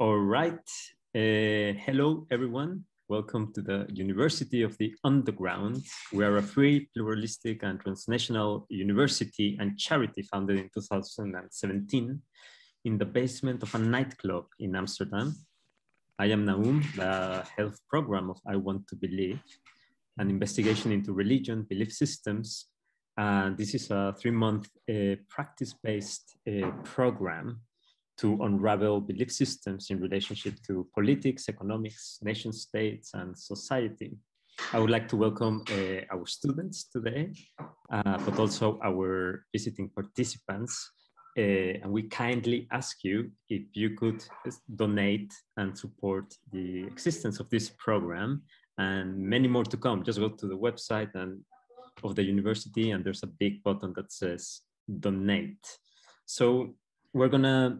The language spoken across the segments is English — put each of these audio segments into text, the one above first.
All right. Uh, hello, everyone. Welcome to the University of the Underground. We are a free, pluralistic, and transnational university and charity founded in 2017 in the basement of a nightclub in Amsterdam. I am Naum, the health program of I Want to Believe, an investigation into religion, belief systems. And this is a three month uh, practice based uh, program to unravel belief systems in relationship to politics, economics, nation states, and society. I would like to welcome uh, our students today, uh, but also our visiting participants. Uh, and we kindly ask you if you could donate and support the existence of this program and many more to come. Just go to the website and of the university and there's a big button that says donate. So we're gonna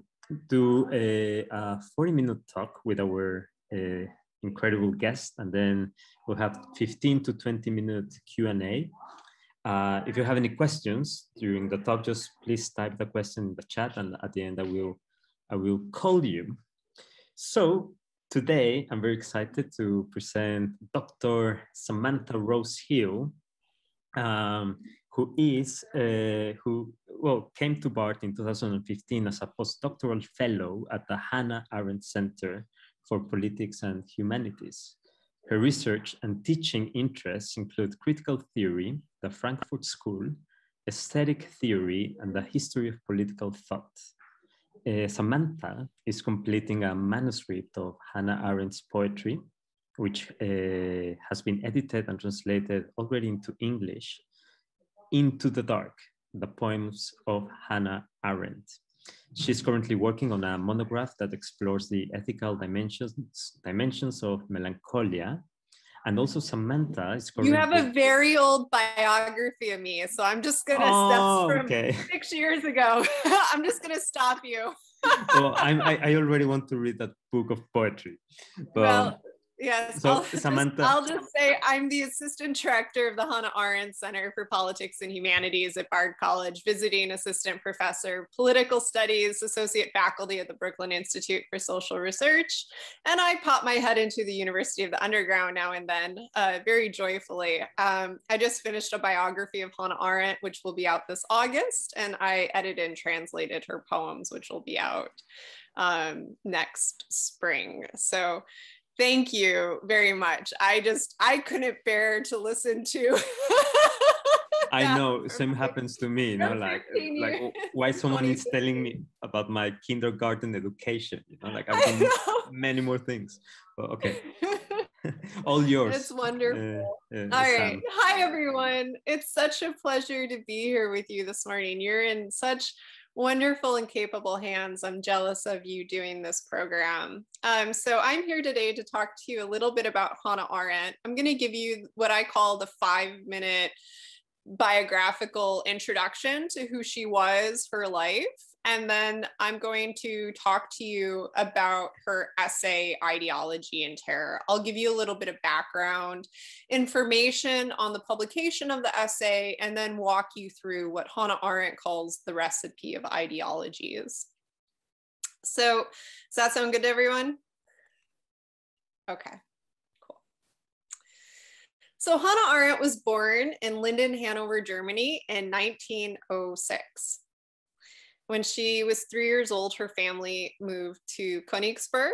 do a, a 40 minute talk with our uh, incredible guest and then we'll have 15 to 20 minute Q&A. Uh, if you have any questions during the talk, just please type the question in the chat and at the end I will, I will call you. So today I'm very excited to present Dr. Samantha Rose Hill, um, who is uh, who well came to Bard in 2015 as a postdoctoral fellow at the Hannah Arendt Center for Politics and Humanities. Her research and teaching interests include critical theory, the Frankfurt School, aesthetic theory, and the history of political thought. Uh, Samantha is completing a manuscript of Hannah Arendt's poetry, which uh, has been edited and translated already into English into the Dark, the poems of Hannah Arendt. She's currently working on a monograph that explores the ethical dimensions, dimensions of melancholia. And also Samantha is currently- You have a very old biography of me, so I'm just gonna oh, step from okay. six years ago. I'm just gonna stop you. well, I'm, I, I already want to read that book of poetry. But well, Yes. So I'll Samantha. Just, I'll just say I'm the assistant director of the Hannah Arendt Center for Politics and Humanities at Bard College, visiting assistant professor, political studies, associate faculty at the Brooklyn Institute for Social Research. And I pop my head into the University of the Underground now and then, uh, very joyfully. Um, I just finished a biography of Hannah Arendt, which will be out this August, and I edited and translated her poems, which will be out um, next spring. So Thank you very much. I just I couldn't bear to listen to. I know same happens to me. You know, like like why someone is telling me about my kindergarten education. You know, like I've done many more things. But okay. All yours. It's wonderful. Uh, All right. Hi, everyone. It's such a pleasure to be here with you this morning. You're in such wonderful and capable hands. I'm jealous of you doing this program. Um, so I'm here today to talk to you a little bit about Hannah Arendt. I'm going to give you what I call the five minute biographical introduction to who she was, her life, and then I'm going to talk to you about her essay, Ideology and Terror. I'll give you a little bit of background information on the publication of the essay, and then walk you through what Hannah Arendt calls the recipe of ideologies. So, does that sound good to everyone? Okay. Cool. So Hannah Arendt was born in Linden, Hanover, Germany in 1906. When she was three years old, her family moved to Königsberg,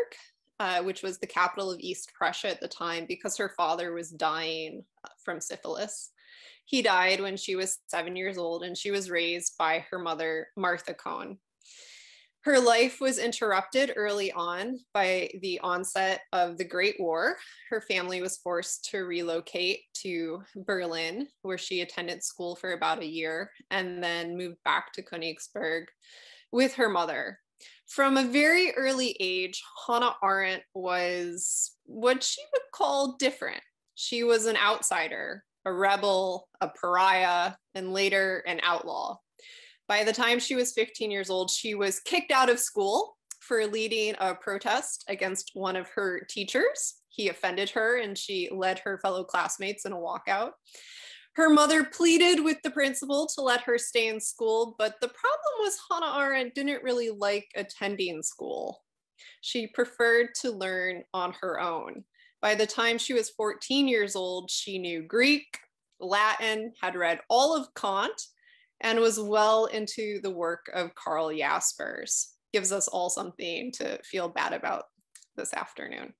uh, which was the capital of East Prussia at the time, because her father was dying uh, from syphilis. He died when she was seven years old, and she was raised by her mother, Martha Cohn. Her life was interrupted early on by the onset of the Great War. Her family was forced to relocate to Berlin, where she attended school for about a year, and then moved back to Königsberg with her mother. From a very early age, Hannah Arendt was what she would call different. She was an outsider, a rebel, a pariah, and later an outlaw. By the time she was 15 years old, she was kicked out of school for leading a protest against one of her teachers. He offended her and she led her fellow classmates in a walkout. Her mother pleaded with the principal to let her stay in school, but the problem was Hannah Arendt didn't really like attending school. She preferred to learn on her own. By the time she was 14 years old, she knew Greek, Latin, had read all of Kant, and was well into the work of Karl Jaspers. Gives us all something to feel bad about this afternoon.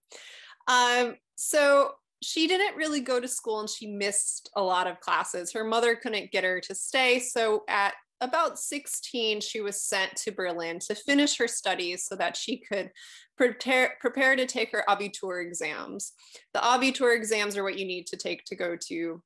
Um, so she didn't really go to school and she missed a lot of classes. Her mother couldn't get her to stay. So at about 16, she was sent to Berlin to finish her studies so that she could prepare, prepare to take her Abitur exams. The Abitur exams are what you need to take to go to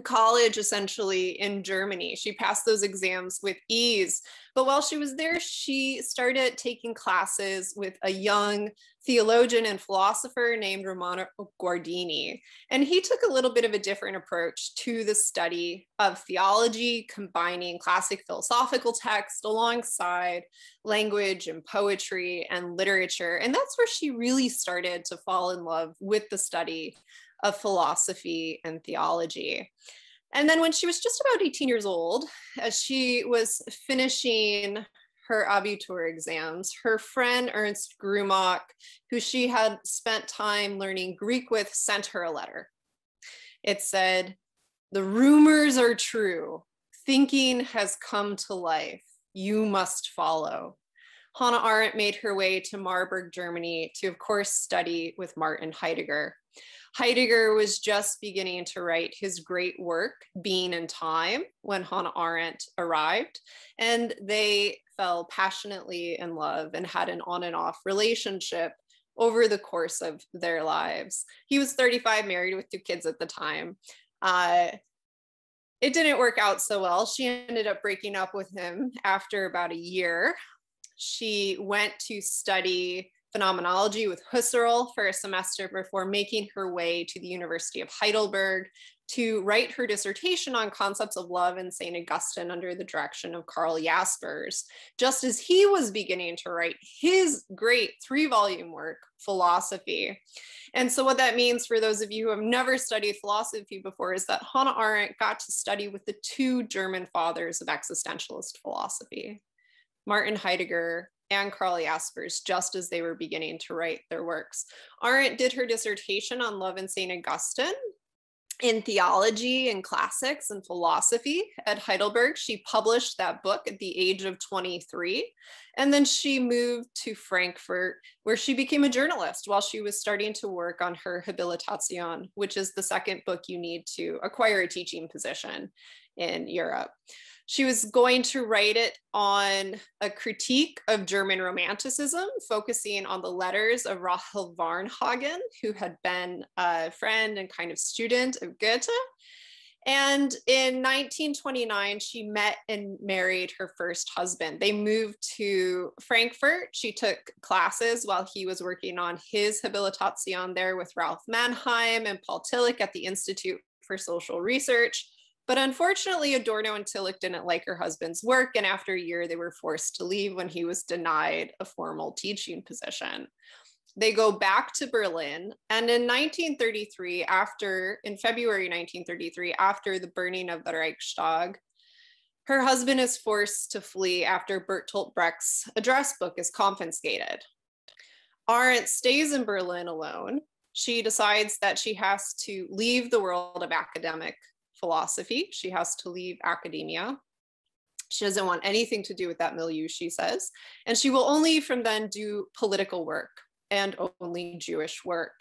college essentially in Germany. She passed those exams with ease. But while she was there, she started taking classes with a young theologian and philosopher named Romano Guardini. And he took a little bit of a different approach to the study of theology, combining classic philosophical text alongside language and poetry and literature. And that's where she really started to fall in love with the study of philosophy and theology. And then when she was just about 18 years old, as she was finishing her Abitur exams, her friend Ernst Grumach, who she had spent time learning Greek with, sent her a letter. It said, The rumors are true. Thinking has come to life. You must follow. Hannah Arendt made her way to Marburg, Germany to, of course, study with Martin Heidegger. Heidegger was just beginning to write his great work, Being and Time, when Hannah Arendt arrived. And they fell passionately in love and had an on and off relationship over the course of their lives. He was 35, married with two kids at the time. Uh, it didn't work out so well. She ended up breaking up with him after about a year. She went to study phenomenology with Husserl for a semester before making her way to the University of Heidelberg to write her dissertation on concepts of love in St. Augustine under the direction of Karl Jaspers, just as he was beginning to write his great three volume work, Philosophy. And so, what that means for those of you who have never studied philosophy before is that Hannah Arendt got to study with the two German fathers of existentialist philosophy. Martin Heidegger and Karl Jaspers just as they were beginning to write their works. Arendt did her dissertation on love in St. Augustine in theology and classics and philosophy at Heidelberg. She published that book at the age of 23. And then she moved to Frankfurt, where she became a journalist while she was starting to work on her Habilitation, which is the second book you need to acquire a teaching position in Europe. She was going to write it on a critique of German Romanticism, focusing on the letters of Rahel Varnhagen, who had been a friend and kind of student of Goethe. And in 1929, she met and married her first husband. They moved to Frankfurt. She took classes while he was working on his habilitation there with Ralph Mannheim and Paul Tillich at the Institute for Social Research. But unfortunately, Adorno and Tillich didn't like her husband's work, and after a year, they were forced to leave when he was denied a formal teaching position. They go back to Berlin, and in 1933, after in February 1933, after the burning of the Reichstag, her husband is forced to flee after Bertolt Brecht's address book is confiscated. Arendt stays in Berlin alone. She decides that she has to leave the world of academic philosophy. She has to leave academia. She doesn't want anything to do with that milieu, she says. And she will only from then do political work and only Jewish work.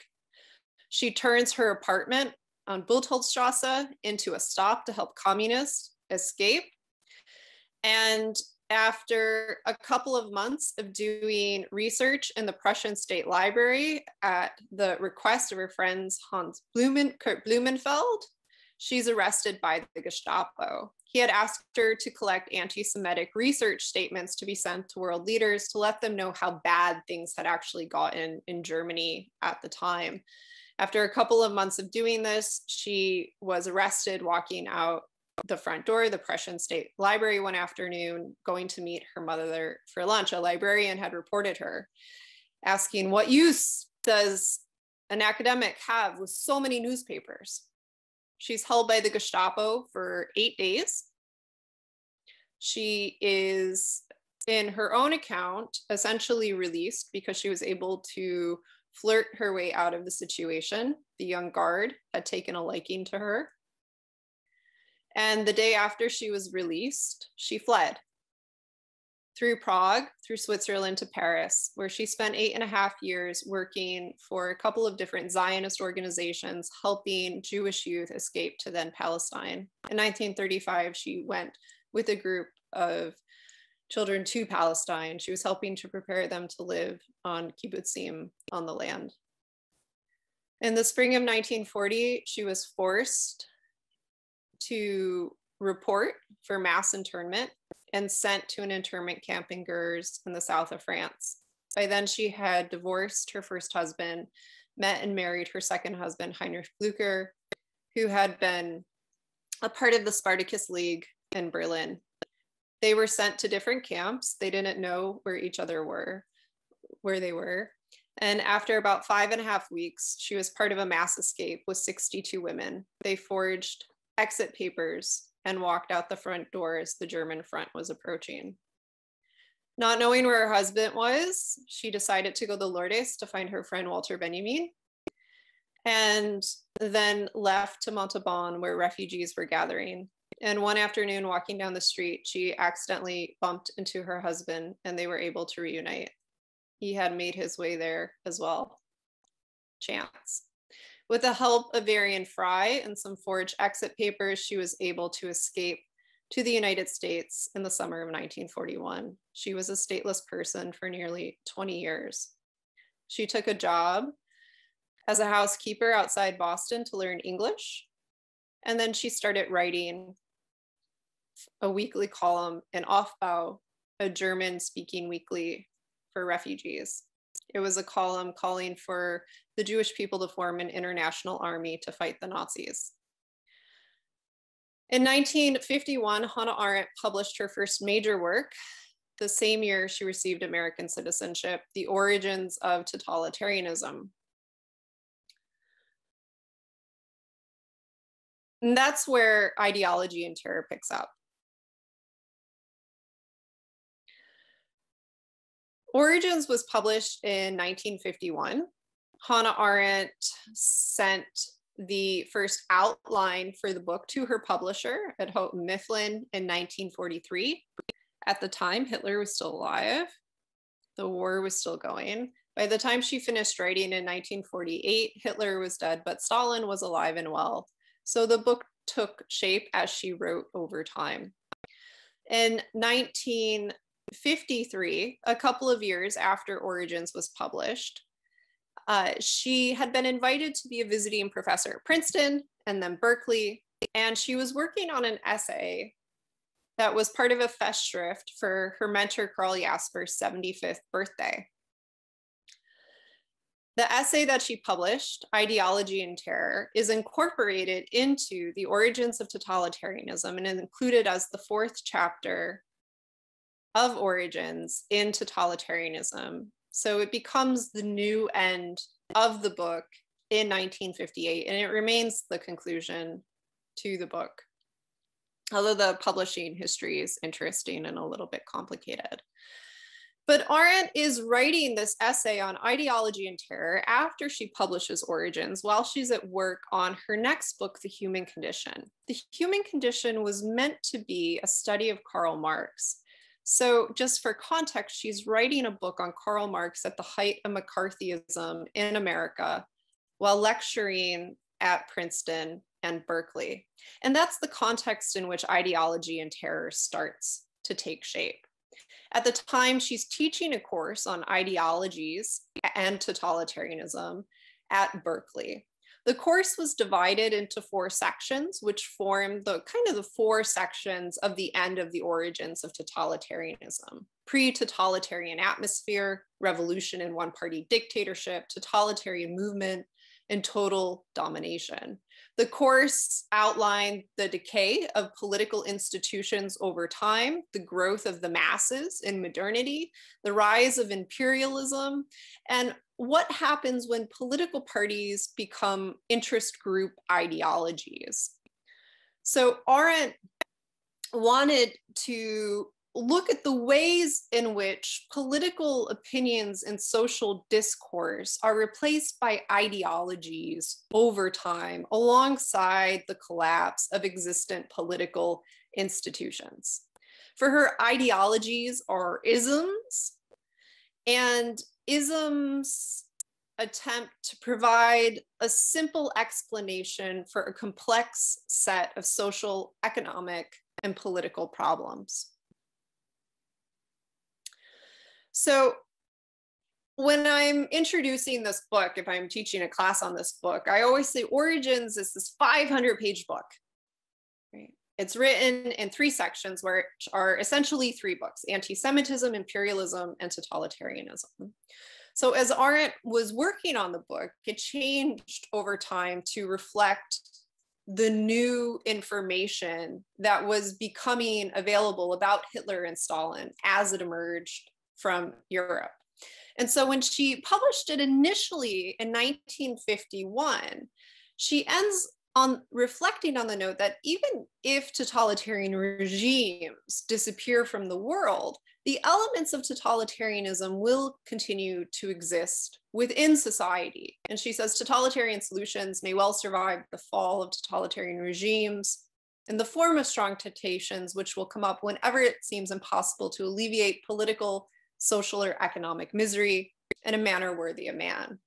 She turns her apartment on Bultholzstrasse into a stop to help communists escape. And after a couple of months of doing research in the Prussian State Library at the request of her friends Hans Blumen, Kurt Blumenfeld she's arrested by the Gestapo. He had asked her to collect anti Semitic research statements to be sent to world leaders to let them know how bad things had actually gotten in Germany at the time. After a couple of months of doing this, she was arrested walking out the front door of the Prussian State Library one afternoon, going to meet her mother for lunch. A librarian had reported her, asking, What use does an academic have with so many newspapers? She's held by the Gestapo for eight days. She is in her own account, essentially released because she was able to flirt her way out of the situation. The young guard had taken a liking to her. And the day after she was released, she fled through Prague, through Switzerland to Paris, where she spent eight and a half years working for a couple of different Zionist organizations, helping Jewish youth escape to then Palestine. In 1935, she went with a group of children to Palestine. She was helping to prepare them to live on kibbutzim on the land. In the spring of 1940, she was forced to report for mass internment and sent to an internment camp in Gurs in the south of France. By then, she had divorced her first husband, met and married her second husband, Heinrich Blücher, who had been a part of the Spartacus League in Berlin. They were sent to different camps. They didn't know where each other were, where they were. And after about five and a half weeks, she was part of a mass escape with 62 women. They forged exit papers and walked out the front door as the German front was approaching. Not knowing where her husband was, she decided to go to Lourdes to find her friend Walter Benjamin and then left to Montauban where refugees were gathering. And one afternoon, walking down the street, she accidentally bumped into her husband and they were able to reunite. He had made his way there as well. Chance. With the help of Varian Fry and some forged exit papers, she was able to escape to the United States in the summer of 1941. She was a stateless person for nearly 20 years. She took a job as a housekeeper outside Boston to learn English. And then she started writing a weekly column in Aufbau, a German speaking weekly for refugees. It was a column calling for the Jewish people to form an international army to fight the Nazis. In 1951, Hannah Arendt published her first major work. The same year, she received American citizenship, The Origins of Totalitarianism. And that's where ideology and terror picks up. Origins was published in 1951. Hannah Arendt sent the first outline for the book to her publisher at Houghton Mifflin in 1943. At the time, Hitler was still alive. The war was still going. By the time she finished writing in 1948, Hitler was dead, but Stalin was alive and well. So the book took shape as she wrote over time. In 19 53, a couple of years after Origins was published, uh, she had been invited to be a visiting professor at Princeton and then Berkeley, and she was working on an essay that was part of a festschrift for her mentor Karl Jaspers' 75th birthday. The essay that she published, Ideology and Terror, is incorporated into the origins of totalitarianism and included as the fourth chapter of origins in totalitarianism. So it becomes the new end of the book in 1958, and it remains the conclusion to the book. Although the publishing history is interesting and a little bit complicated. But Arendt is writing this essay on ideology and terror after she publishes Origins while she's at work on her next book, The Human Condition. The Human Condition was meant to be a study of Karl Marx, so, just for context, she's writing a book on Karl Marx at the height of McCarthyism in America while lecturing at Princeton and Berkeley. And that's the context in which ideology and terror starts to take shape. At the time, she's teaching a course on ideologies and totalitarianism at Berkeley. The course was divided into four sections, which form the kind of the four sections of the end of the origins of totalitarianism pre totalitarian atmosphere, revolution and one party dictatorship, totalitarian movement, and total domination. The course outlined the decay of political institutions over time, the growth of the masses in modernity, the rise of imperialism, and what happens when political parties become interest group ideologies. So Arendt wanted to look at the ways in which political opinions and social discourse are replaced by ideologies over time alongside the collapse of existent political institutions. For her, ideologies are isms, and isms attempt to provide a simple explanation for a complex set of social, economic, and political problems. So when I'm introducing this book, if I'm teaching a class on this book, I always say Origins is this 500 page book. It's written in three sections, which are essentially three books anti Semitism, imperialism, and totalitarianism. So, as Arendt was working on the book, it changed over time to reflect the new information that was becoming available about Hitler and Stalin as it emerged from Europe. And so when she published it initially in 1951, she ends on reflecting on the note that even if totalitarian regimes disappear from the world, the elements of totalitarianism will continue to exist within society. And she says totalitarian solutions may well survive the fall of totalitarian regimes in the form of strong temptations, which will come up whenever it seems impossible to alleviate political, social, or economic misery in a manner worthy of man.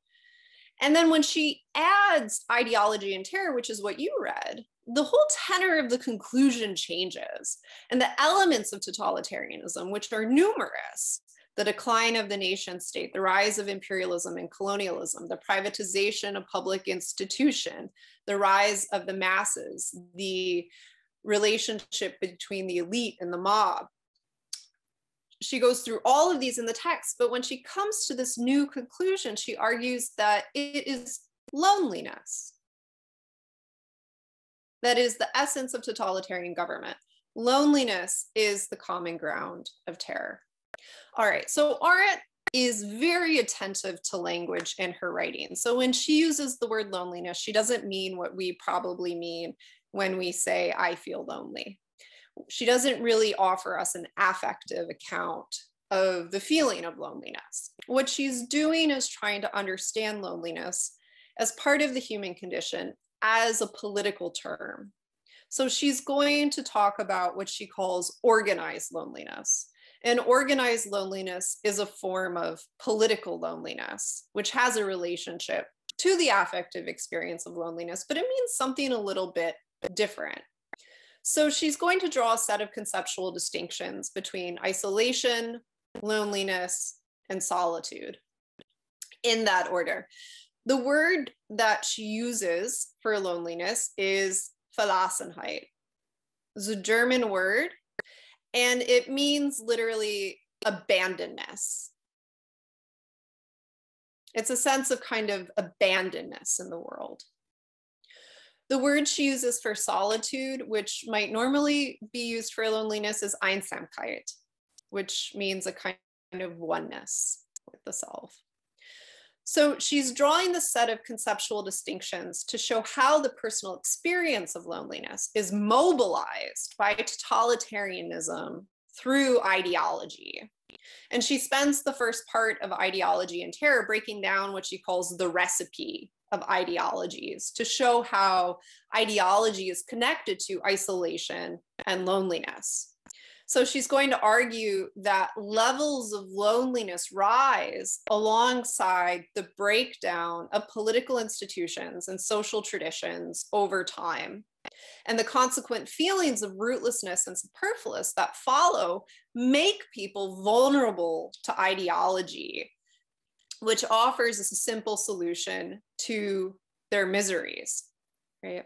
And then when she adds ideology and terror, which is what you read, the whole tenor of the conclusion changes. And the elements of totalitarianism, which are numerous, the decline of the nation state, the rise of imperialism and colonialism, the privatization of public institution, the rise of the masses, the relationship between the elite and the mob. She goes through all of these in the text, but when she comes to this new conclusion, she argues that it is loneliness that is the essence of totalitarian government. Loneliness is the common ground of terror. All right, so Arendt is very attentive to language in her writing. So when she uses the word loneliness, she doesn't mean what we probably mean when we say, I feel lonely. She doesn't really offer us an affective account of the feeling of loneliness. What she's doing is trying to understand loneliness as part of the human condition as a political term. So she's going to talk about what she calls organized loneliness. And organized loneliness is a form of political loneliness, which has a relationship to the affective experience of loneliness, but it means something a little bit different. So she's going to draw a set of conceptual distinctions between isolation, loneliness, and solitude in that order. The word that she uses for loneliness is Verlassenheit. It's a German word, and it means literally abandonness. It's a sense of kind of abandonness in the world. The word she uses for solitude, which might normally be used for loneliness, is Einsamkeit, which means a kind of oneness with the self. So she's drawing the set of conceptual distinctions to show how the personal experience of loneliness is mobilized by totalitarianism through ideology. And she spends the first part of ideology and terror breaking down what she calls the recipe of ideologies to show how ideology is connected to isolation and loneliness. So she's going to argue that levels of loneliness rise alongside the breakdown of political institutions and social traditions over time. And the consequent feelings of rootlessness and superfluous that follow make people vulnerable to ideology, which offers a simple solution to their miseries. Right.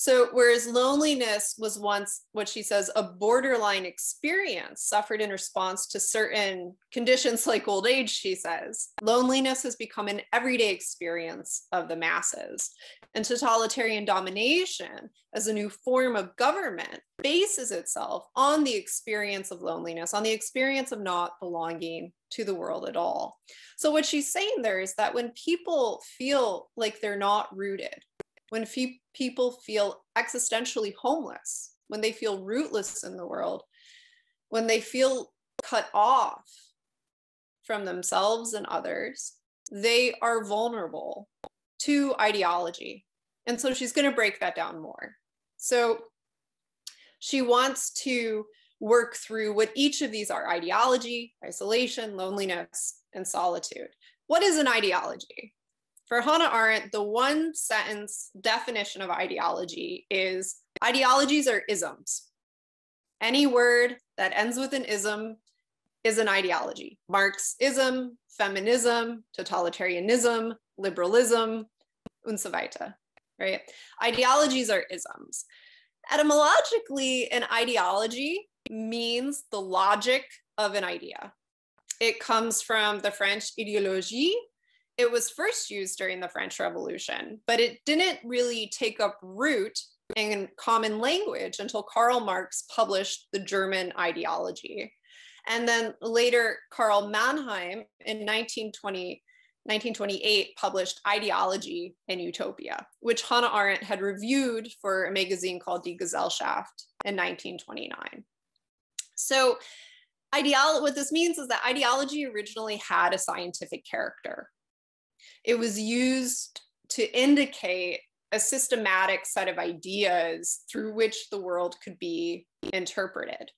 So, whereas loneliness was once what she says a borderline experience suffered in response to certain conditions like old age, she says, loneliness has become an everyday experience of the masses. And totalitarian domination as a new form of government bases itself on the experience of loneliness, on the experience of not belonging to the world at all. So, what she's saying there is that when people feel like they're not rooted, when fe- people feel existentially homeless, when they feel rootless in the world, when they feel cut off from themselves and others, they are vulnerable to ideology. And so she's going to break that down more. So she wants to work through what each of these are ideology, isolation, loneliness, and solitude. What is an ideology? For Hannah Arendt, the one sentence definition of ideology is ideologies are isms. Any word that ends with an ism is an ideology. Marxism, feminism, totalitarianism, liberalism, und so weiter, right? Ideologies are isms. Etymologically, an ideology means the logic of an idea. It comes from the French idéologie. It was first used during the French Revolution, but it didn't really take up root in common language until Karl Marx published the German ideology. And then later, Karl Mannheim in 1920, 1928 published Ideology and Utopia, which Hannah Arendt had reviewed for a magazine called Die Gesellschaft in 1929. So, ideal what this means is that ideology originally had a scientific character. It was used to indicate a systematic set of ideas through which the world could be interpreted.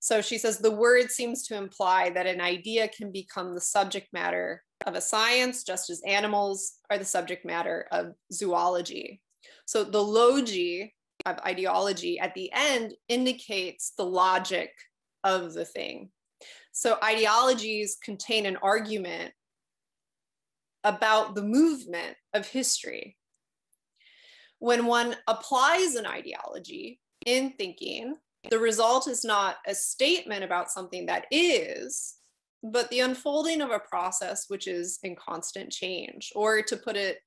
So she says the word seems to imply that an idea can become the subject matter of a science, just as animals are the subject matter of zoology. So the logi of ideology at the end indicates the logic of the thing. So ideologies contain an argument about the movement of history. When one applies an ideology in thinking, the result is not a statement about something that is, but the unfolding of a process which is in constant change. Or to put it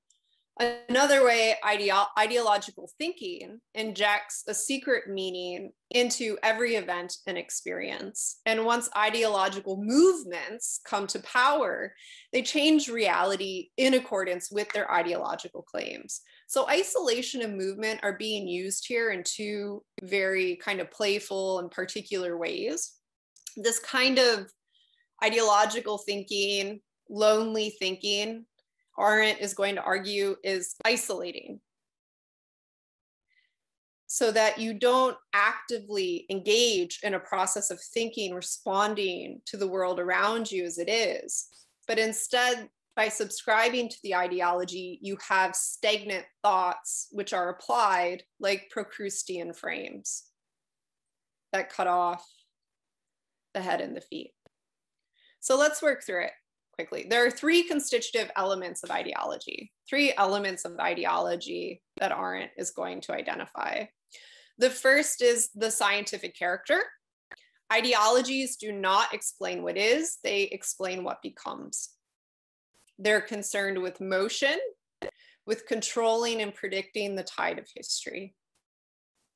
another way, ideo- ideological thinking injects a secret meaning into every event and experience. And once ideological movements come to power, they change reality in accordance with their ideological claims. So isolation and movement are being used here in two very kind of playful and particular ways. This kind of ideological thinking, lonely thinking, Arendt is going to argue is isolating. So that you don't actively engage in a process of thinking, responding to the world around you as it is, but instead by subscribing to the ideology, you have stagnant thoughts which are applied like Procrustean frames that cut off the head and the feet. So let's work through it quickly. There are three constitutive elements of ideology, three elements of ideology that Arendt is going to identify. The first is the scientific character. Ideologies do not explain what is, they explain what becomes. They're concerned with motion, with controlling and predicting the tide of history.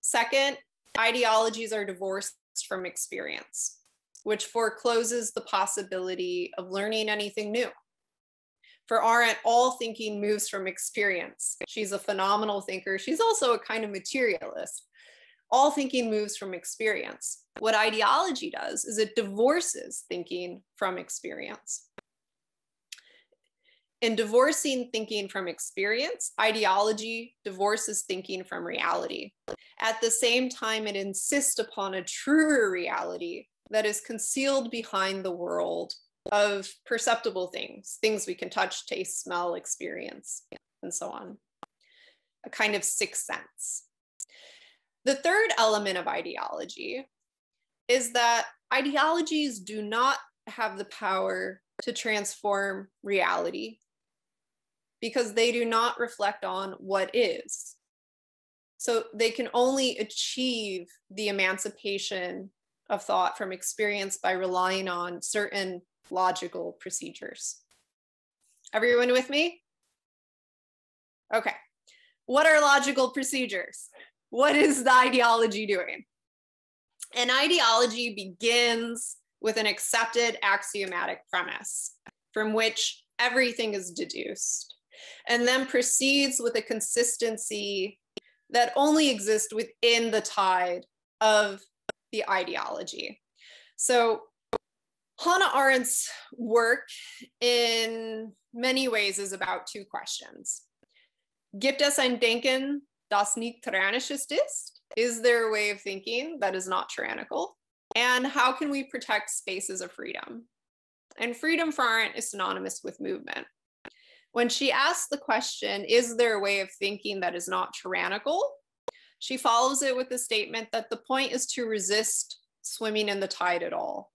Second, ideologies are divorced from experience, which forecloses the possibility of learning anything new. For Arendt, all thinking moves from experience. She's a phenomenal thinker. She's also a kind of materialist. All thinking moves from experience. What ideology does is it divorces thinking from experience. In divorcing thinking from experience, ideology divorces thinking from reality. At the same time, it insists upon a truer reality that is concealed behind the world of perceptible things, things we can touch, taste, smell, experience, and so on. A kind of sixth sense. The third element of ideology is that ideologies do not have the power to transform reality because they do not reflect on what is. So they can only achieve the emancipation of thought from experience by relying on certain logical procedures. Everyone with me? Okay. What are logical procedures? What is the ideology doing? An ideology begins with an accepted axiomatic premise from which everything is deduced and then proceeds with a consistency that only exists within the tide of the ideology. So Hannah Arendt's work in many ways is about two questions. Gibt es ein Denken, das nicht tyrannisch ist? Is there a way of thinking that is not tyrannical? And how can we protect spaces of freedom? And freedom for Arendt is synonymous with movement. When she asks the question, is there a way of thinking that is not tyrannical? She follows it with the statement that the point is to resist swimming in the tide at all.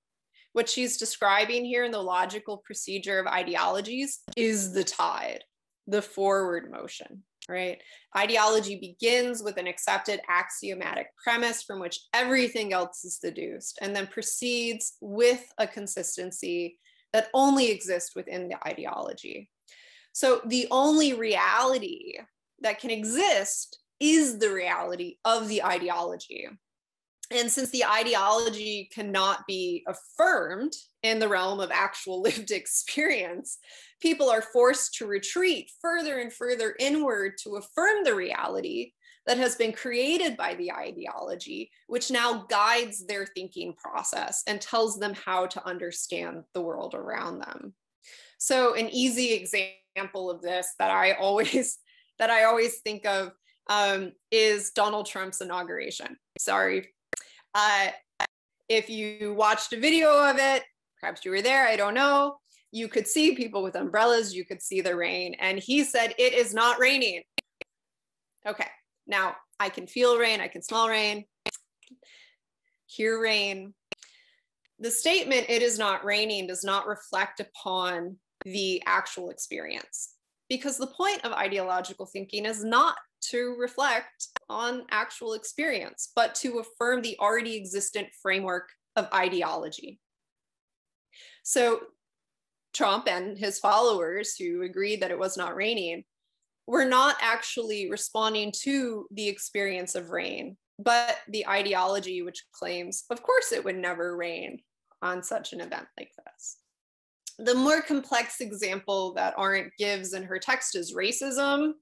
What she's describing here in the logical procedure of ideologies is the tide, the forward motion, right? Ideology begins with an accepted axiomatic premise from which everything else is deduced and then proceeds with a consistency that only exists within the ideology. So the only reality that can exist is the reality of the ideology. And since the ideology cannot be affirmed in the realm of actual lived experience, people are forced to retreat further and further inward to affirm the reality that has been created by the ideology, which now guides their thinking process and tells them how to understand the world around them. So, an easy example of this that I always that I always think of um, is Donald Trump's inauguration. Sorry. Uh, if you watched a video of it, perhaps you were there, I don't know. You could see people with umbrellas, you could see the rain. And he said, It is not raining. Okay, now I can feel rain, I can smell rain, hear rain. The statement, It is not raining, does not reflect upon the actual experience. Because the point of ideological thinking is not to reflect on actual experience, but to affirm the already existent framework of ideology. So Trump and his followers who agreed that it was not raining were not actually responding to the experience of rain, but the ideology which claims, of course, it would never rain on such an event like this the more complex example that Arendt gives in her text is racism.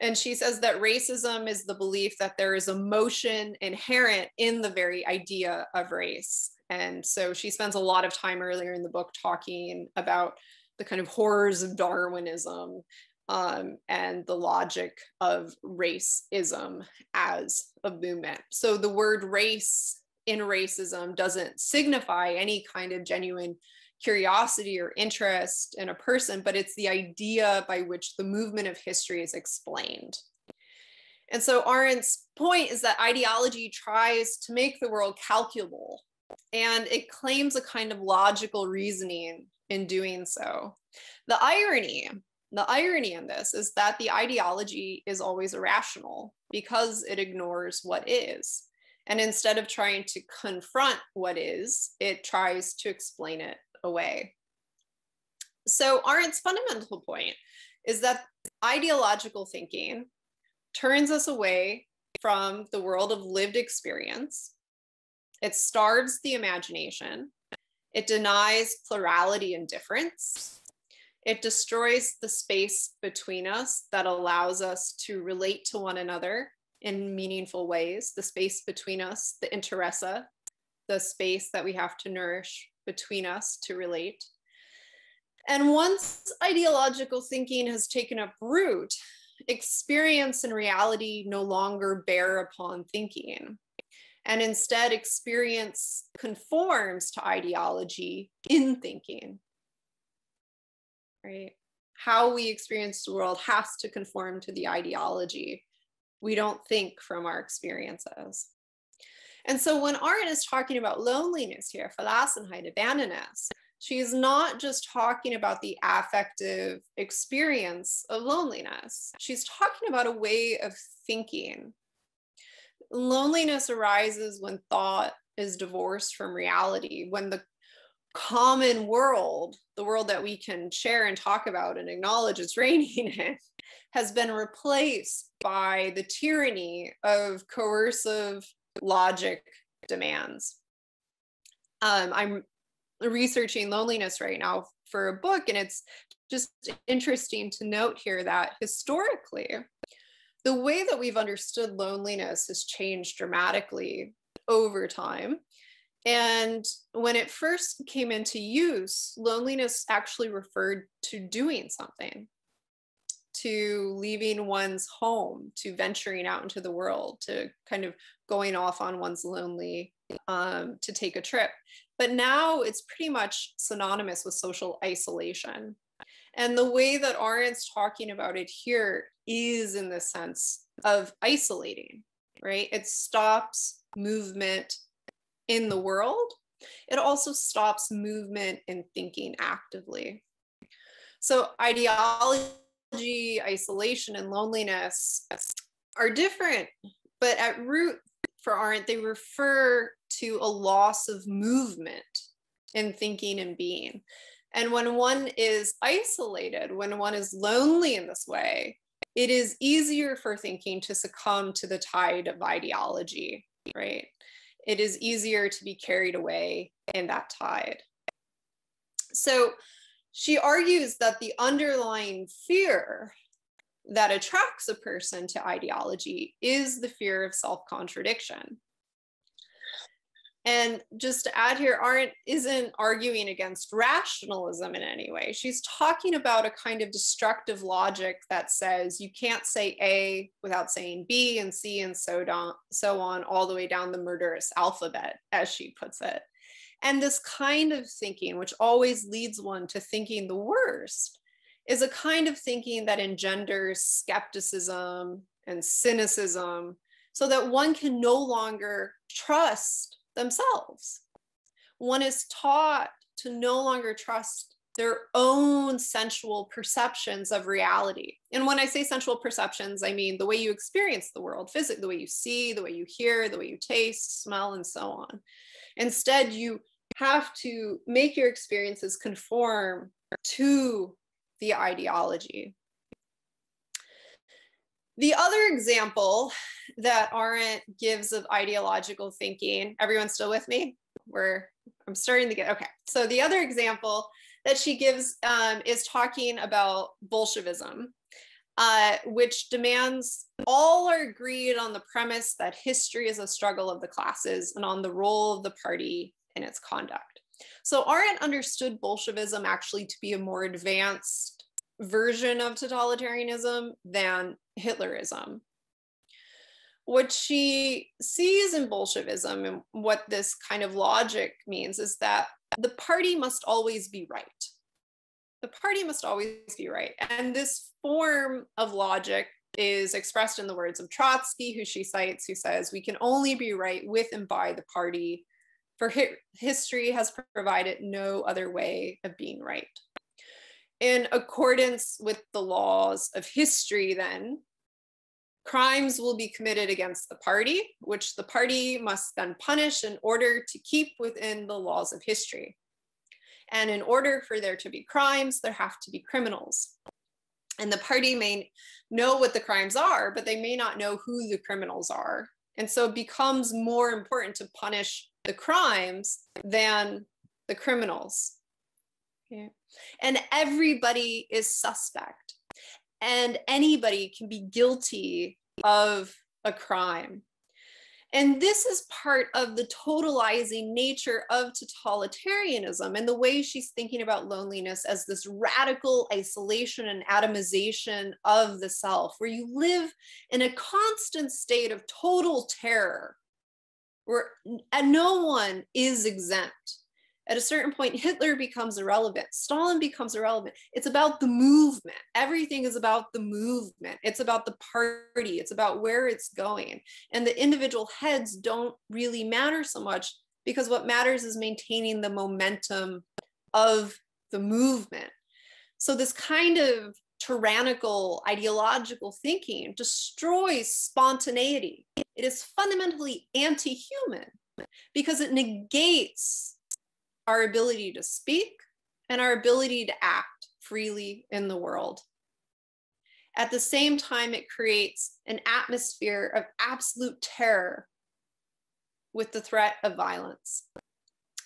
And she says that racism is the belief that there is emotion inherent in the very idea of race. And so she spends a lot of time earlier in the book talking about the kind of horrors of Darwinism um, and the logic of racism as a movement. So the word race in racism doesn't signify any kind of genuine curiosity or interest in a person, but it's the idea by which the movement of history is explained. And so Arendt's point is that ideology tries to make the world calculable and it claims a kind of logical reasoning in doing so. The irony, the irony in this is that the ideology is always irrational because it ignores what is. And instead of trying to confront what is, it tries to explain it away. So, Arendt's fundamental point is that ideological thinking turns us away from the world of lived experience. It starves the imagination. It denies plurality and difference. It destroys the space between us that allows us to relate to one another in meaningful ways, the space between us, the inter-esse, the space that we have to nourish between us to relate. And once ideological thinking has taken up root, experience and reality no longer bear upon thinking. And instead, experience conforms to ideology in thinking. Right? How we experience the world has to conform to the ideology. We don't think from our experiences. And so when Arendt is talking about loneliness here, Verlassenheit, abandonness, she's not just talking about the affective experience of loneliness. She's talking about a way of thinking. Loneliness arises when thought is divorced from reality, when the common world, the world that we can share and talk about and acknowledge is reigning in, has been replaced by the tyranny of coercive logic demands. Um, I'm researching loneliness right now for a book, and it's just interesting to note here that historically, the way that we've understood loneliness has changed dramatically over time. And when it first came into use, loneliness actually referred to doing something, to leaving one's home, to venturing out into the world, to kind of going off on one's lonely um, to take a trip. But now it's pretty much synonymous with social isolation. And the way that Arendt's talking about it here is in the sense of isolating, right? It stops movement in the world. It also stops movement and thinking actively. So, ideology, isolation, and loneliness are different, but at root for Arendt, they refer to a loss of movement in thinking and being. And when one is isolated, when one is lonely in this way, it is easier for thinking to succumb to the tide of ideology, right? It is easier to be carried away in that tide. So she argues that the underlying fear that attracts a person to ideology is the fear of self contradiction. And just to add here, Arendt isn't arguing against rationalism in any way. She's talking about a kind of destructive logic that says you can't say A without saying B and C and so on, so on, all the way down the murderous alphabet, as she puts it. And this kind of thinking, which always leads one to thinking the worst, is a kind of thinking that engenders skepticism and cynicism so that one can no longer trust themselves. One is taught to no longer trust their own sensual perceptions of reality. And when I say sensual perceptions, I mean the way you experience the world physically, the way you see, the way you hear, the way you taste, smell, and so on. Instead, you have to make your experiences conform to the ideology. The other example that Arendt gives of ideological thinking, everyone still with me? We're, I'm starting to get, okay. So the other example that she gives um, is talking about Bolshevism, uh, which demands all are agreed on the premise that history is a struggle of the classes and on the role of the party in its conduct. So Arendt understood Bolshevism actually to be a more advanced version of totalitarianism than Hitlerism. What she sees in Bolshevism and what this kind of logic means is that the party must always be right. The party must always be right. And this form of logic is expressed in the words of Trotsky, who she cites, who says, We can only be right with and by the party, for hi- history has provided no other way of being right in accordance with the laws of history, then, crimes will be committed against the party, which the party must then punish in order to keep within the laws of history. And in order for there to be crimes, there have to be criminals. And the party may know what the crimes are, but they may not know who the criminals are. And so it becomes more important to punish the crimes than the criminals. Okay. And everybody is suspect, and anybody can be guilty of a crime. And this is part of the totalizing nature of totalitarianism and the way she's thinking about loneliness as this radical isolation and atomization of the self, where you live in a constant state of total terror, where no one is exempt at a certain point, Hitler becomes irrelevant. Stalin becomes irrelevant. It's about the movement. Everything is about the movement. It's about the party. It's about where it's going. And the individual heads don't really matter so much because what matters is maintaining the momentum of the movement. So, this kind of tyrannical ideological thinking destroys spontaneity. It is fundamentally anti human because it negates our ability to speak, and our ability to act freely in the world. At the same time, it creates an atmosphere of absolute terror with the threat of violence.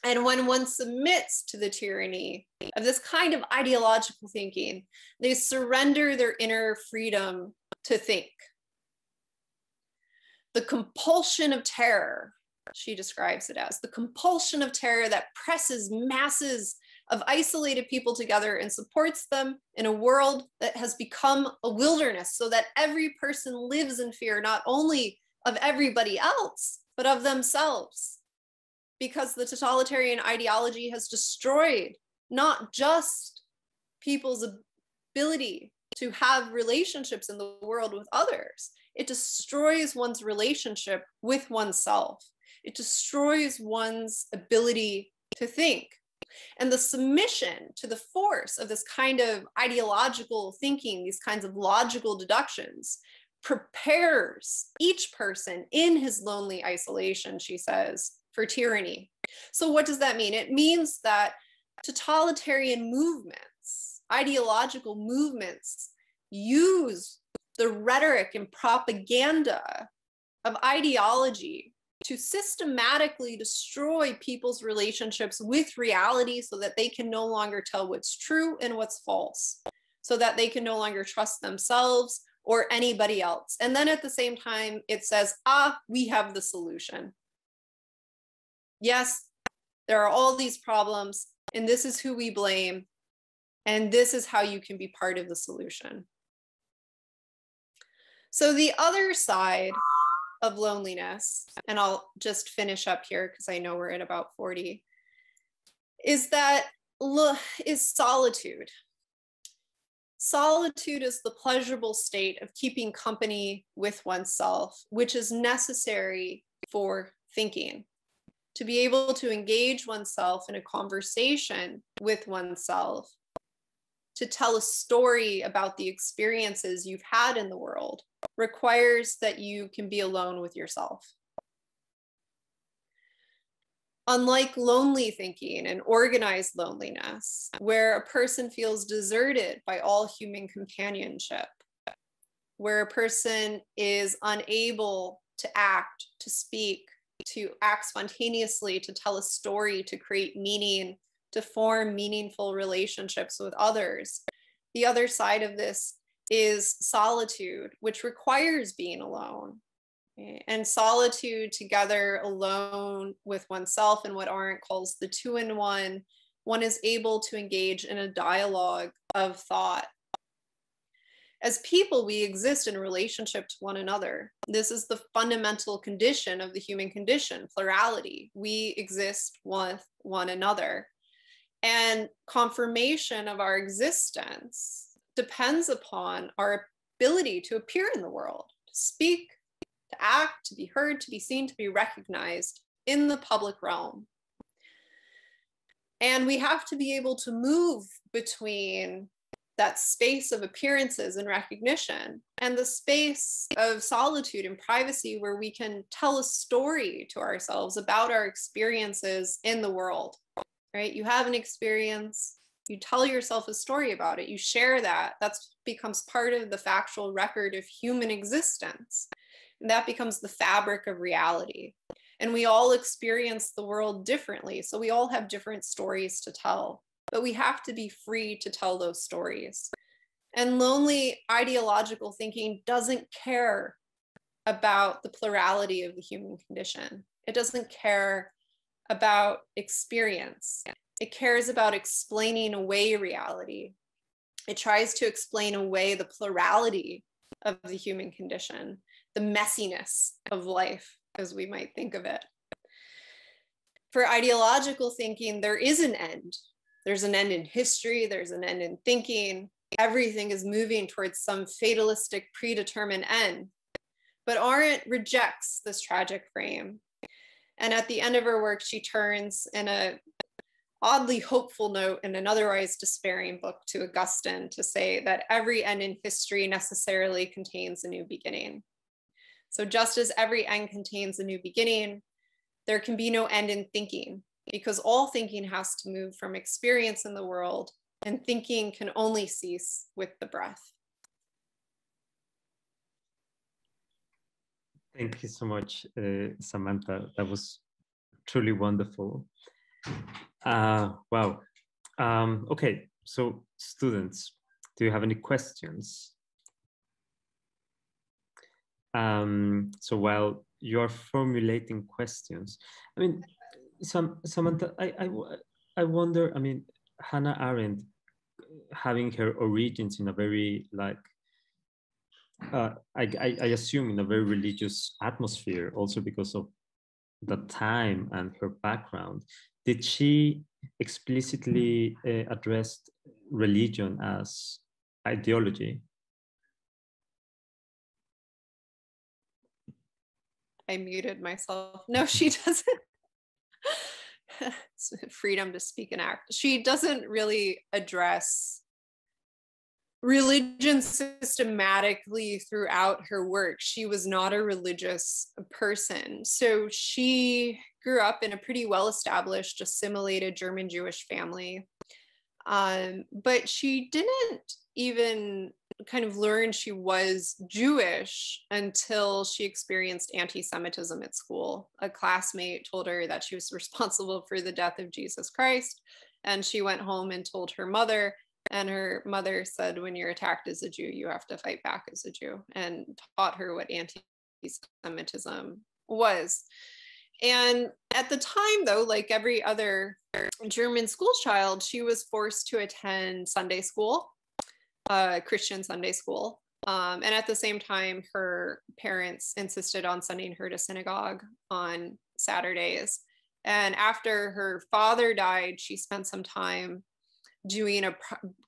And when one submits to the tyranny of this kind of ideological thinking, they surrender their inner freedom to think. The compulsion of terror she describes it as the compulsion of terror that presses masses of isolated people together and supports them in a world that has become a wilderness so that every person lives in fear not only of everybody else, but of themselves. Because the totalitarian ideology has destroyed not just people's ability to have relationships in the world with others, it destroys one's relationship with oneself. It destroys one's ability to think. And the submission to the force of this kind of ideological thinking, these kinds of logical deductions, prepares each person in his lonely isolation, she says, for tyranny. So, what does that mean? It means that totalitarian movements, ideological movements, use the rhetoric and propaganda of ideology to systematically destroy people's relationships with reality so that they can no longer tell what's true and what's false, so that they can no longer trust themselves or anybody else. And then at the same time, it says, ah, we have the solution. Yes, there are all these problems, and this is who we blame, and this is how you can be part of the solution. So, the other side of loneliness, and I'll just finish up here because I know we're at about 40, is that is solitude. Solitude is the pleasurable state of keeping company with oneself, which is necessary for thinking. To be able to engage oneself in a conversation with oneself, to tell a story about the experiences you've had in the world, requires that you can be alone with yourself. Unlike lonely thinking and organized loneliness, where a person feels deserted by all human companionship, where a person is unable to act, to speak, to act spontaneously, to tell a story, to create meaning, to form meaningful relationships with others. The other side of this is solitude, which requires being alone, and solitude together alone with oneself and what Arendt calls the two in one, one is able to engage in a dialogue of thought. As people, we exist in relationship to one another. This is the fundamental condition of the human condition, plurality. We exist with one another. And confirmation of our existence depends upon our ability to appear in the world, to speak, to act, to be heard, to be seen, to be recognized in the public realm. And we have to be able to move between that space of appearances and recognition and the space of solitude and privacy where we can tell a story to ourselves about our experiences in the world right you have an experience you tell yourself a story about it you share that that becomes part of the factual record of human existence and that becomes the fabric of reality. And we all experience the world differently. So we all have different stories to tell, but we have to be free to tell those stories. And lonely ideological thinking doesn't care about the plurality of the human condition, it doesn't care about experience. It cares about explaining away reality. It tries to explain away the plurality of the human condition the messiness of life, as we might think of it. For ideological thinking, there is an end. There's an end in history, there's an end in thinking. Everything is moving towards some fatalistic, predetermined end. But Arendt rejects this tragic frame. And at the end of her work, she turns in a oddly hopeful note in an otherwise despairing book to Augustine to say that every end in history necessarily contains a new beginning. So just as every end contains a new beginning, there can be no end in thinking because all thinking has to move from experience in the world and thinking can only cease with the breath. Thank you so much, uh, Samantha. That was truly wonderful. Uh, wow. Um, okay, so students, do you have any questions? Um, so while you're formulating questions. I mean, some Samantha, I, I, I wonder, I mean, Hannah Arendt having her origins in a very like uh, I, I, I, assume in a very religious atmosphere also because of the time and her background did she explicitly uh, address religion as ideology? I muted myself. No she doesn't freedom to speak and act. She doesn't really address religion systematically throughout her work. She was not a religious person. So she grew up in a pretty well established, assimilated German Jewish family. Um, but she didn't even kind of learned she was Jewish until she experienced anti Semitism at school. A classmate told her that she was responsible for the death of Jesus Christ. And she went home and told her mother. And her mother said, When you're attacked as a Jew, you have to fight back as a Jew, and taught her what anti Semitism was. And at the time, though, like every other German school child, she was forced to attend Sunday school a Christian Sunday school. Um, and at the same time, her parents insisted on sending her to synagogue on Saturdays. And after her father died, she spent some time doing a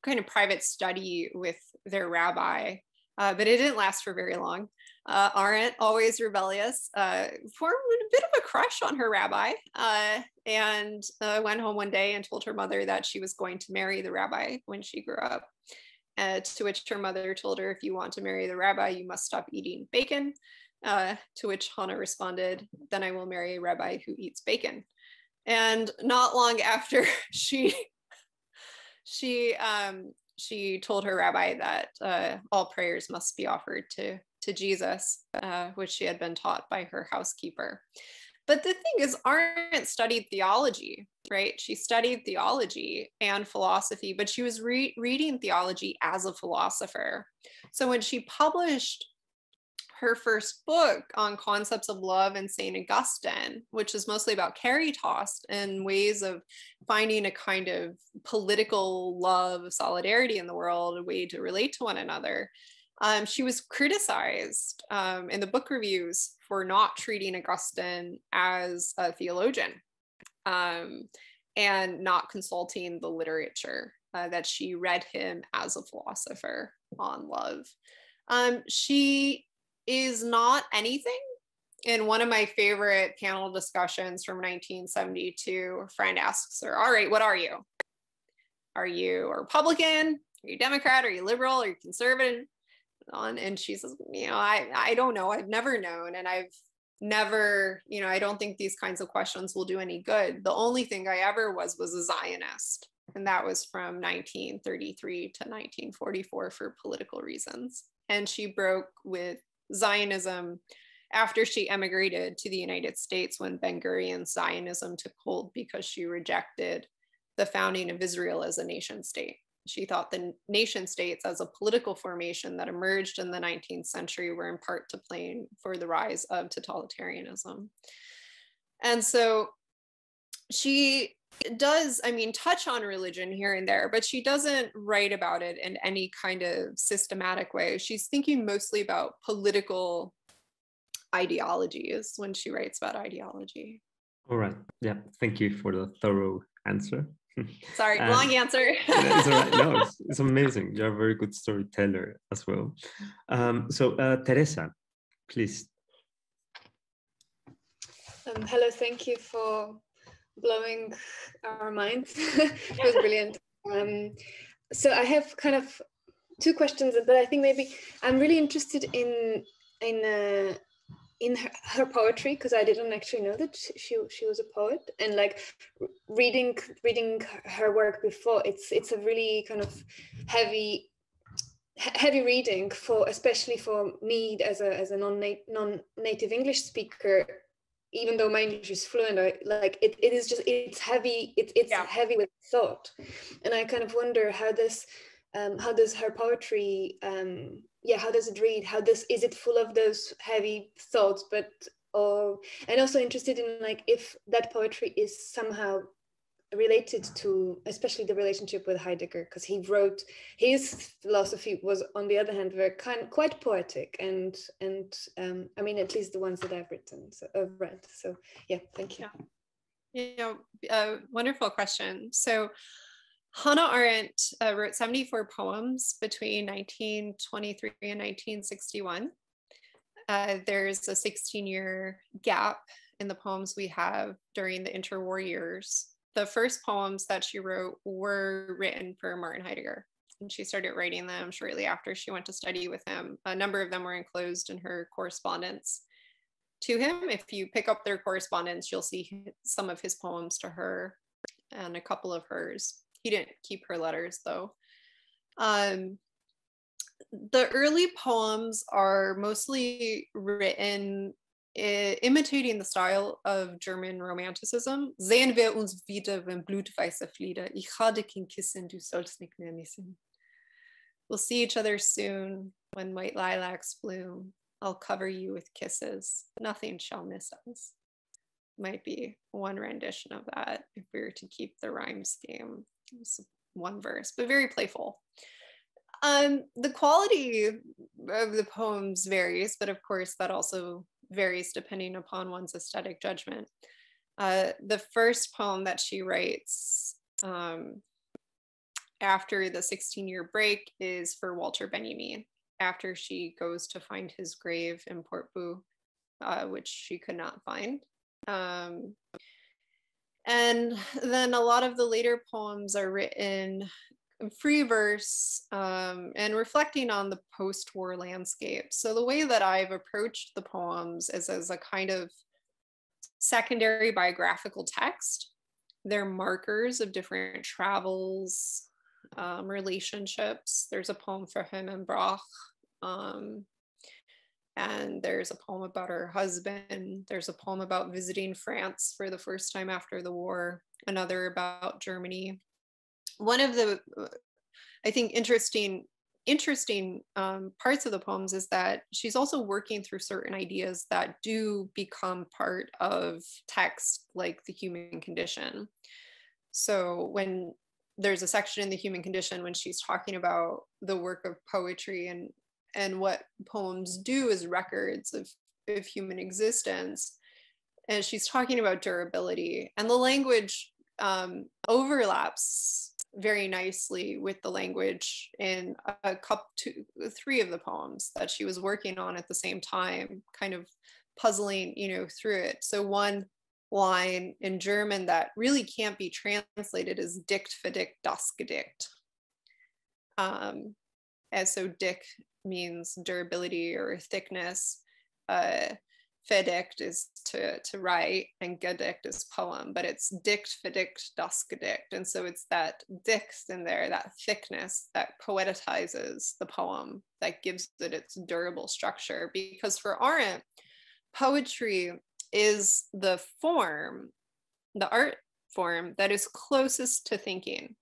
kind of private study with their rabbi, uh, but it didn't last for very long. Uh, Arendt, always rebellious, uh, formed a bit of a crush on her rabbi uh, and uh, went home one day and told her mother that she was going to marry the rabbi when she grew up. Uh, to which her mother told her, if you want to marry the rabbi, you must stop eating bacon. Uh, to which Hannah responded, then I will marry a rabbi who eats bacon. And not long after she she um, she told her rabbi that uh, all prayers must be offered to to Jesus, uh, which she had been taught by her housekeeper. But the thing is, Arendt studied theology, right? She studied theology and philosophy, but she was re- reading theology as a philosopher. So when she published her first book on concepts of love and St. Augustine, which is mostly about caritas and ways of finding a kind of political love, solidarity in the world, a way to relate to one another. Um, she was criticized um, in the book reviews for not treating Augustine as a theologian um, and not consulting the literature uh, that she read him as a philosopher on love. Um, she is not anything. In one of my favorite panel discussions from 1972, a friend asks her, All right, what are you? Are you a Republican? Are you Democrat? Are you liberal? Are you conservative? on and she says you know i i don't know i've never known and i've never you know i don't think these kinds of questions will do any good. The only thing i ever was was a zionist and that was from 1933 to 1944 for political reasons. And she broke with zionism after she emigrated to the united states when ben gurion's zionism took hold because she rejected the founding of israel as a nation state she thought the nation states as a political formation that emerged in the 19th century were in part to blame for the rise of totalitarianism. And so she does, I mean, touch on religion here and there, but she doesn't write about it in any kind of systematic way. She's thinking mostly about political ideologies when she writes about ideology. All right. Yeah. Thank you for the thorough answer. Sorry, um, long answer. it's right. No, it's, it's, amazing. You're a very good storyteller as well. Um, so, uh, Teresa, please. Um, hello, thank you for blowing our minds. it was brilliant. Um, so I have kind of two questions, but I think maybe I'm really interested in in uh, in her, her poetry because I didn't actually know that she she was a poet. And like reading reading her work before it's it's a really kind of heavy heavy reading for especially for me as a as a non non native English speaker. Even though my English is fluent I, like it, it is just it's heavy it, it's yeah. heavy with thought. And I kind of wonder how this um, how does her poetry um, yeah how does it read? How does is it full of those heavy thoughts? But or and also interested in like if that poetry is somehow related to especially the relationship with Heidegger because he wrote his philosophy was on the other hand very kind quite poetic and and um, I mean at least the ones that I've written so I've read. So yeah thank you. Yeah, know uh, wonderful question. So Hannah Arendt uh, wrote 74 poems between 1923 and 1961 uh, there's a 16 year gap in the poems we have during the interwar years the first poems that she wrote were written for Martin Heidegger. And she started writing them shortly after she went to study with him. A number of them were enclosed in her correspondence to him. If you pick up their correspondence, you'll see some of his poems to her and a couple of hers. He didn't keep her letters though. Um, the early poems are mostly written imitating the style of German Romanticism. Sehen wir uns wieder, wenn blutweiße Flieder, ich hatte kein Kissen, du sollst nicht mehr missen. We'll see each other soon when white lilacs bloom. I'll cover you with kisses. Nothing shall miss us. Might be one rendition of that if we were to keep the rhyme scheme. One verse, but very playful. Um, the quality of the poems varies, but of course, that also varies depending upon one's aesthetic judgment. Uh, the first poem that she writes um, after the 16 year break is for Walter Benjamin, after she goes to find his grave in Portbou, uh, which she could not find. Um, and then a lot of the later poems are written free verse um, and reflecting on the post-war landscape. So the way that I've approached the poems is as a kind of secondary biographical text. They're markers of different travels, um, relationships. There's a poem for Hermann um, and there's a poem about her husband. There's a poem about visiting France for the first time after the war, another about Germany one of the i think interesting interesting um, parts of the poems is that she's also working through certain ideas that do become part of text like the human condition so when there's a section in the human condition when she's talking about the work of poetry and and what poems do as records of, of human existence. And she's talking about durability. And the language um, overlaps very nicely with the language in a couple two three of the poems that she was working on at the same time kind of puzzling you know through it. So one line in german that really can't be translated is dict für dict das gedicht. Um, as so dick means durability or thickness uh, is to, to write and Gedicht is poem, but it's Dict, Verdict, das Gedicht. And so it's that dict in there, that thickness that poetizes the poem that gives it its durable structure. Because for Arendt, poetry is the form, the art form that is closest to thinking.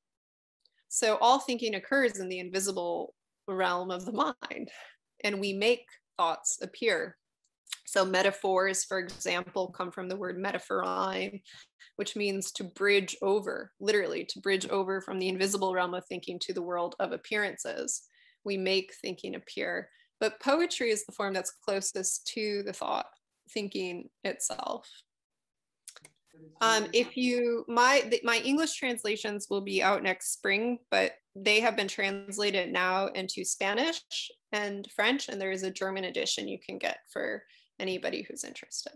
So all thinking occurs in the invisible realm of the mind, and we make thoughts appear so metaphors, for example, come from the word metaphorein, which means to bridge over, literally to bridge over from the invisible realm of thinking to the world of appearances. We make thinking appear. But poetry is the form that's closest to the thought thinking itself. Um, if you my my English translations will be out next spring, but they have been translated now into Spanish and French, and there is a German edition you can get for anybody who's interested.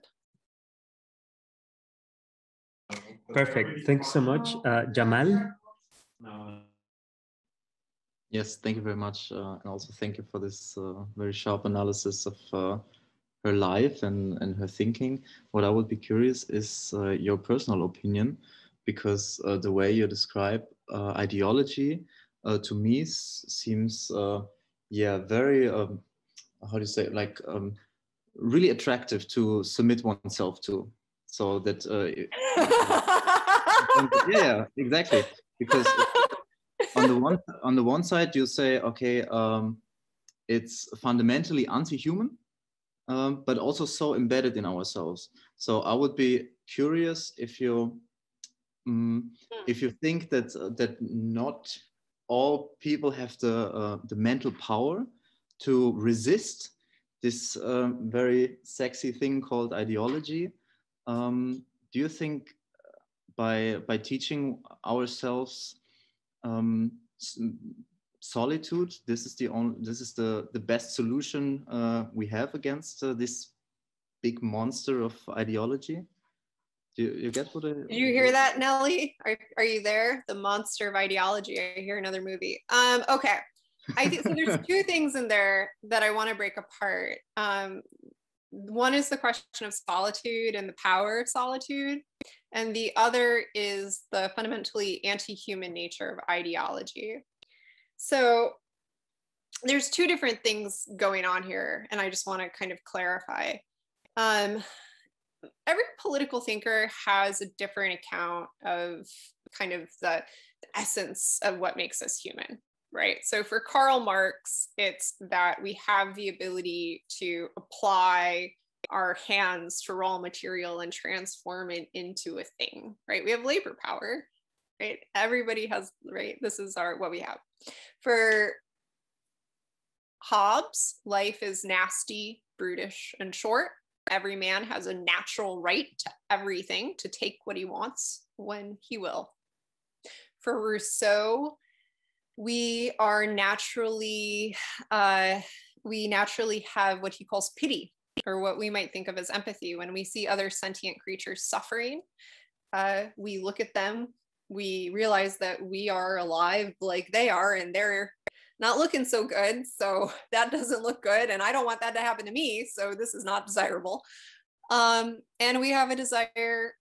Perfect. Thanks so much, uh, Jamal. Yes, thank you very much. Uh, and also thank you for this uh, very sharp analysis of uh, her life and, and her thinking. What I would be curious is uh, your personal opinion, because uh, the way you describe ideology to me seems, yeah, very, um, how do you say, like um, really attractive to submit oneself to. So that uh, yeah exactly. Because on the one on the one side you say okay um, it's fundamentally anti-human um, but also so embedded in ourselves. So I would be curious if you um, if you think that uh, that not all people have the uh, the mental power to resist this uh, very sexy thing called ideology. Um, do you think by by teaching ourselves um, solitude, this is the only this is the the best solution uh, we have against uh, this big monster of ideology? Do you, you get what I? You hear that, Nelly? Are are you there? The monster of ideology. I hear another movie. Um. Okay. I think so. There's two things in there that I want to break apart. Um, one is the question of solitude and the power of solitude, and the other is the fundamentally anti-human nature of ideology. So there's two different things going on here, and I just want to kind of clarify. Um, every political thinker has a different account of kind of the, the essence of what makes us human right? So for Karl Marx, it's that we have the ability to apply our hands to raw material and transform it into a thing, right? We have labor power, right? Everybody has, right? This is our what we have. For Hobbes, life is nasty, brutish, and short. Every man has a natural right to everything, to take what he wants when he will. For Rousseau, we are naturally uh, we naturally have what he calls pity or what we might think of as empathy when we see other sentient creatures suffering uh, we look at them we realize that we are alive like they are and they're not looking so good so that doesn't look good and i don't want that to happen to me so this is not desirable um, and we have a desire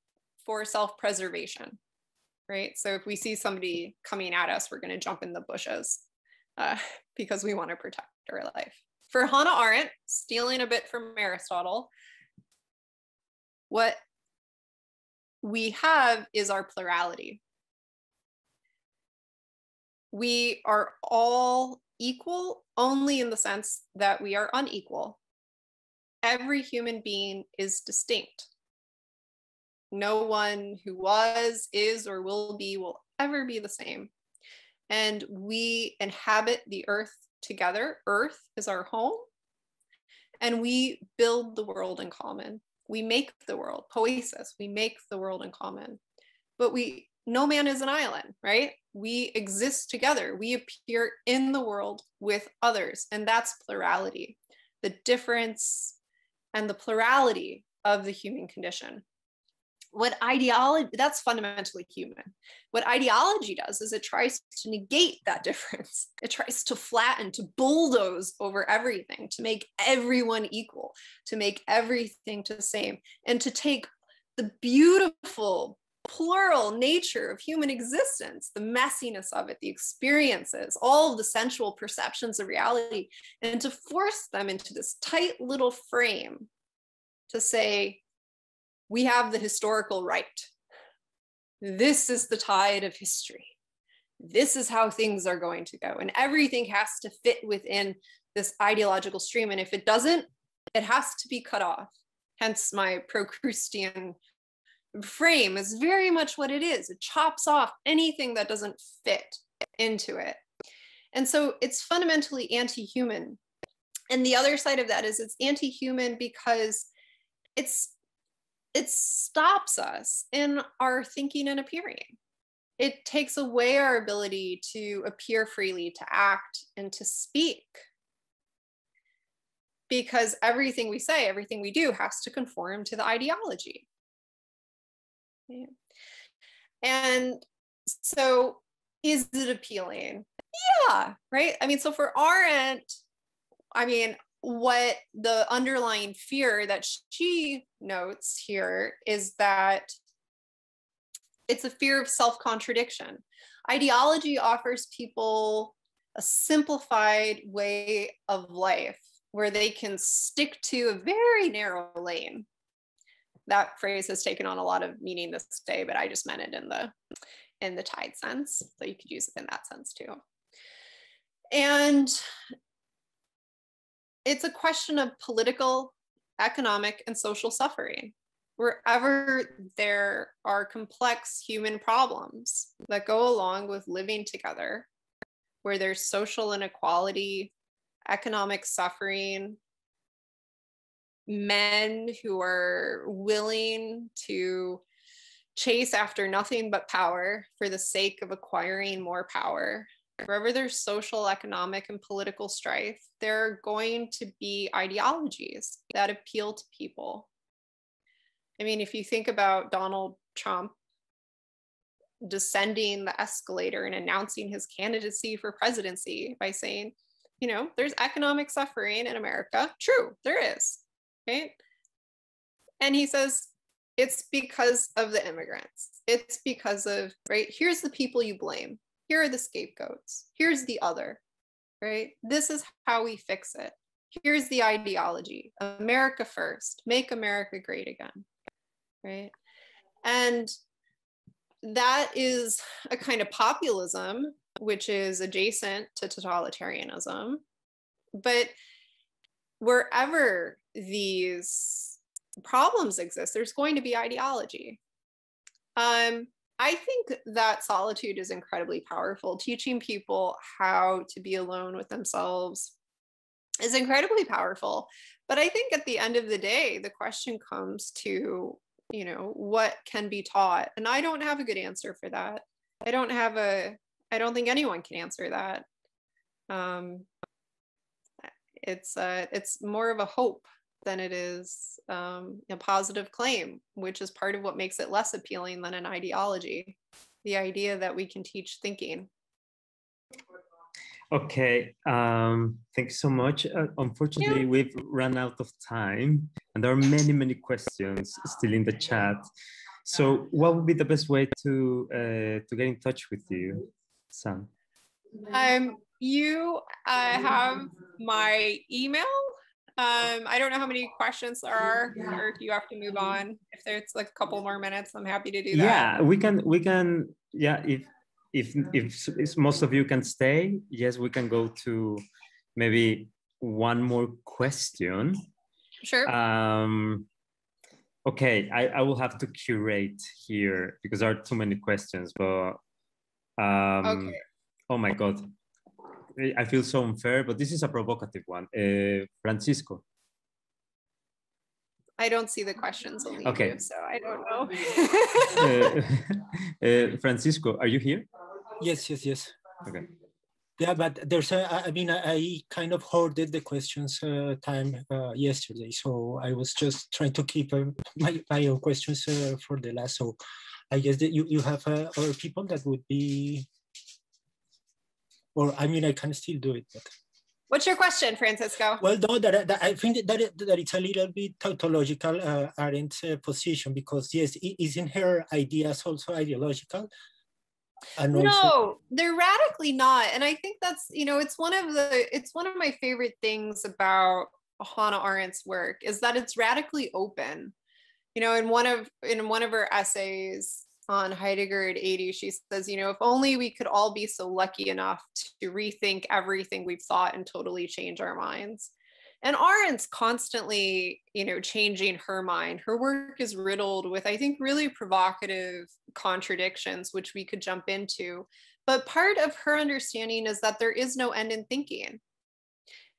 for self-preservation right? So if we see somebody coming at us, we're going to jump in the bushes uh, because we want to protect our life. For Hannah Arendt, stealing a bit from Aristotle, what we have is our plurality. We are all equal only in the sense that we are unequal. Every human being is distinct no one who was, is, or will be will ever be the same. And we inhabit the earth together. Earth is our home. And we build the world in common. We make the world, poesis, we make the world in common. But we, no man is an island, right? We exist together. We appear in the world with others. And that's plurality, the difference and the plurality of the human condition what ideology that's fundamentally human what ideology does is it tries to negate that difference it tries to flatten to bulldoze over everything to make everyone equal to make everything to the same and to take the beautiful plural nature of human existence the messiness of it the experiences all of the sensual perceptions of reality and to force them into this tight little frame to say we have the historical right. This is the tide of history. This is how things are going to go. And everything has to fit within this ideological stream. And if it doesn't, it has to be cut off. Hence, my Procrustean frame is very much what it is. It chops off anything that doesn't fit into it. And so it's fundamentally anti human. And the other side of that is it's anti human because it's it stops us in our thinking and appearing. It takes away our ability to appear freely, to act, and to speak. Because everything we say, everything we do has to conform to the ideology. And so, is it appealing? Yeah, right. I mean, so for Arendt, I mean, what the underlying fear that she notes here is that it's a fear of self contradiction. Ideology offers people a simplified way of life where they can stick to a very narrow lane. That phrase has taken on a lot of meaning this day, but I just meant it in the in the tide sense. So you could use it in that sense too. And it's a question of political economic and social suffering. Wherever there are complex human problems that go along with living together, where there's social inequality, economic suffering, men who are willing to chase after nothing but power for the sake of acquiring more power. Wherever there's social, economic, and political strife, there are going to be ideologies that appeal to people. I mean, if you think about Donald Trump descending the escalator and announcing his candidacy for presidency by saying, you know, there's economic suffering in America. True, there is. Right. And he says, it's because of the immigrants. It's because of, right? Here's the people you blame. Here are the scapegoats. Here's the other, right? This is how we fix it. Here's the ideology America first, make America great again, right? And that is a kind of populism which is adjacent to totalitarianism. But wherever these problems exist, there's going to be ideology. Um, I think that solitude is incredibly powerful. Teaching people how to be alone with themselves is incredibly powerful. But I think at the end of the day, the question comes to, you know, what can be taught? And I don't have a good answer for that. I don't have a I don't think anyone can answer that. Um, it's uh, it's more of a hope than it is um, a positive claim, which is part of what makes it less appealing than an ideology. The idea that we can teach thinking. Okay, um, thanks so much. Uh, unfortunately, yeah. we've run out of time, and there are many, many questions still in the chat. So, what would be the best way to uh, to get in touch with you? Sam? Um, you uh, have my email. Um, I don't know how many questions there are, or if you have to move on. If there's like a couple more minutes, I'm happy to do that. Yeah, we can. We can. Yeah, if if if, if most of you can stay, yes, we can go to maybe one more question. Sure. Um, okay, I, I will have to curate here because there are too many questions, but um, okay. Oh my God. I feel so unfair, but this is a provocative one. Uh, Francisco. I don't see the questions on YouTube, okay. so I don't know. uh, uh, Francisco, are you here? Yes, yes, yes. Okay. Yeah, but there's a, I mean, I kind of hoarded the questions uh, time uh, yesterday, so I was just trying to keep uh, my, my own questions uh, for the last. So I guess that you, you have uh, other people that would be, or I mean, I can still do it. But. What's your question, Francisco? Well, no, that, that I think that, it, that it's a little bit tautological, uh, Arendt's uh, position, because yes, isn't her ideas also ideological? And no, also... they're radically not. And I think that's, you know, it's one of the, it's one of my favorite things about Hannah Arendt's work is that it's radically open you know in one of in one of her essays on Heidegger at 80, she says, you know, if only we could all be so lucky enough to rethink everything we've thought and totally change our minds. And Arendt's constantly, you know, changing her mind. Her work is riddled with, I think, really provocative contradictions, which we could jump into. But part of her understanding is that there is no end in thinking.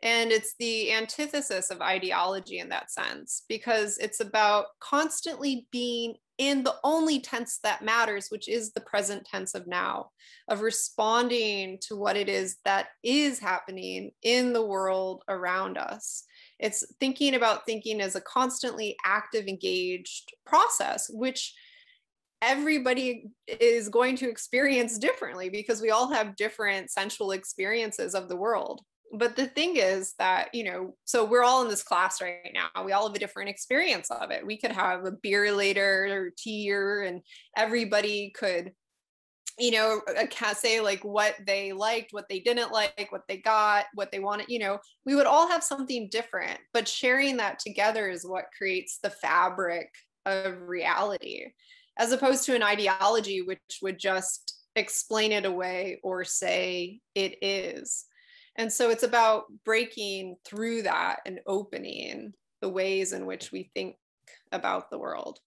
And it's the antithesis of ideology in that sense, because it's about constantly being in the only tense that matters, which is the present tense of now, of responding to what it is that is happening in the world around us. It's thinking about thinking as a constantly active, engaged process, which everybody is going to experience differently because we all have different sensual experiences of the world but the thing is that you know so we're all in this class right now. We all have a different experience of it. We could have a beer later or tea or and everybody could you know uh, a say like what they liked what they didn't like what they got what they wanted you know we would all have something different. But sharing that together is what creates the fabric of reality as opposed to an ideology which would just explain it away or say it is and so it's about breaking through that and opening the ways in which we think about the world.